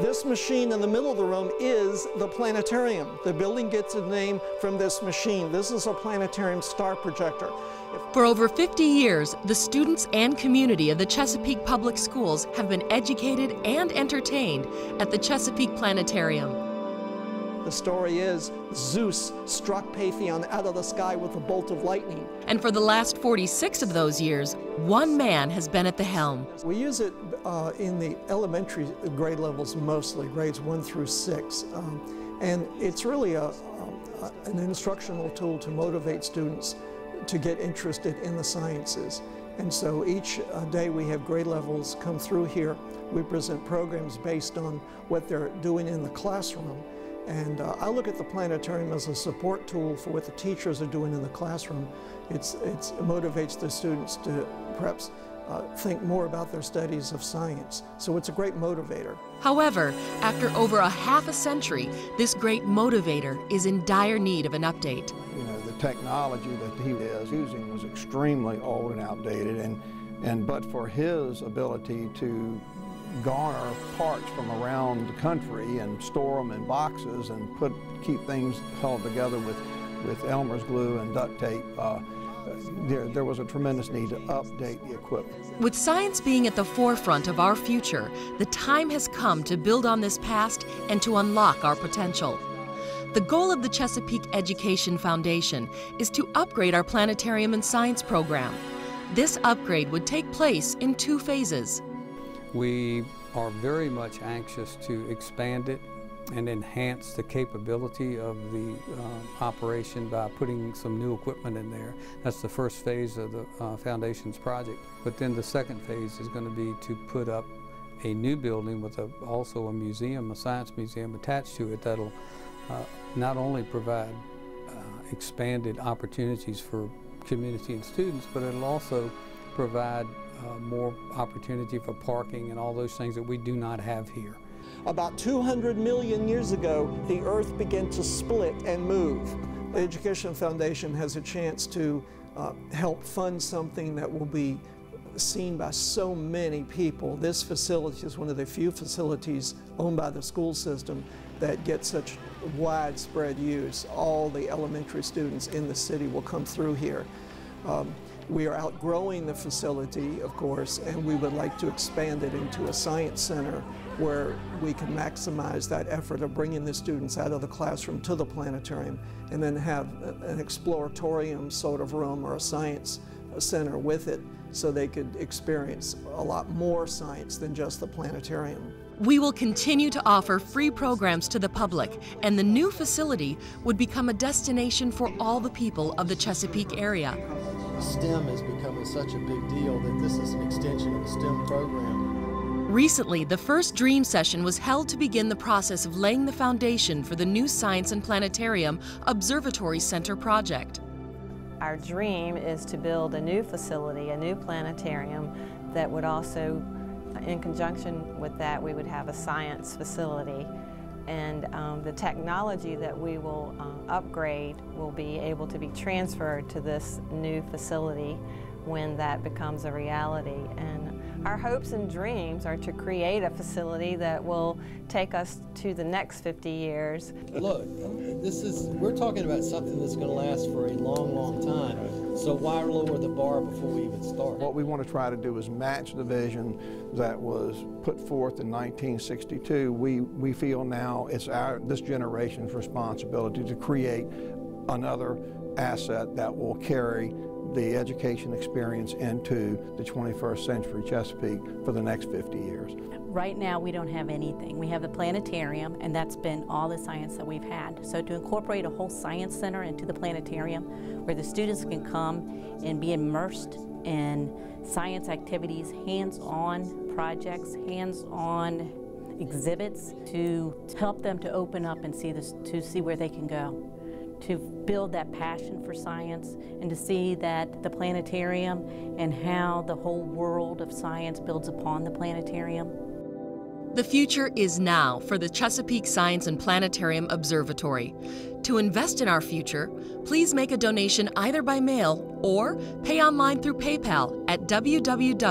This machine in the middle of the room is the planetarium. The building gets its name from this machine. This is a planetarium star projector. For over 50 years, the students and community of the Chesapeake Public Schools have been educated and entertained at the Chesapeake Planetarium. The story is Zeus struck Phaethon out of the sky with a bolt of lightning. And for the last 46 of those years, one man has been at the helm. We use it uh, in the elementary grade levels mostly, grades one through six. Um, and it's really a, a, an instructional tool to motivate students to get interested in the sciences. And so each uh, day we have grade levels come through here. We present programs based on what they're doing in the classroom. And uh, I look at the planetarium as a support tool for what the teachers are doing in the classroom. It's, it's, it motivates the students to perhaps uh, think more about their studies of science. So it's a great motivator. However, after over a half a century, this great motivator is in dire need of an update. You know, the technology that he is using was extremely old and outdated, and, and but for his ability to garner parts from around the country and store them in boxes and put keep things held together with, with Elmer's glue and duct tape. Uh, there, there was a tremendous need to update the equipment. With science being at the forefront of our future, the time has come to build on this past and to unlock our potential. The goal of the Chesapeake Education Foundation is to upgrade our planetarium and science program. This upgrade would take place in two phases. We are very much anxious to expand it and enhance the capability of the uh, operation by putting some new equipment in there. That's the first phase of the uh, Foundation's project. But then the second phase is going to be to put up a new building with a, also a museum, a science museum attached to it that'll uh, not only provide uh, expanded opportunities for community and students, but it'll also provide uh, more opportunity for parking and all those things that we do not have here. About 200 million years ago, the Earth began to split and move. The Education Foundation has a chance to uh, help fund something that will be seen by so many people. This facility is one of the few facilities owned by the school system that gets such widespread use. All the elementary students in the city will come through here. Um, we are outgrowing the facility, of course, and we would like to expand it into a science center where we can maximize that effort of bringing the students out of the classroom to the planetarium and then have an exploratorium sort of room or a science center with it so they could experience a lot more science than just the planetarium. We will continue to offer free programs to the public, and the new facility would become a destination for all the people of the Chesapeake area. STEM is becoming such a big deal that this is an extension of the STEM program. Recently, the first Dream Session was held to begin the process of laying the foundation for the new Science and Planetarium Observatory Center project. Our dream is to build a new facility, a new planetarium that would also, in conjunction with that, we would have a science facility and um, the technology that we will uh, upgrade will be able to be transferred to this new facility when that becomes a reality. And our hopes and dreams are to create a facility that will take us to the next 50 years. Look, this is, we're talking about something that's going to last for a long, long time. So why lower the bar before we even start? What we want to try to do is match the vision that was put forth in 1962. We, we feel now it's our, this generation's responsibility to create another asset that will carry the education experience into the 21st century Chesapeake for the next 50 years. Right now we don't have anything. We have the planetarium and that's been all the science that we've had. So to incorporate a whole science center into the planetarium where the students can come and be immersed in science activities, hands-on projects, hands-on exhibits to help them to open up and see this, to see where they can go to build that passion for science and to see that the planetarium and how the whole world of science builds upon the planetarium. The future is now for the Chesapeake Science and Planetarium Observatory. To invest in our future, please make a donation either by mail or pay online through PayPal at www.cpsef.org.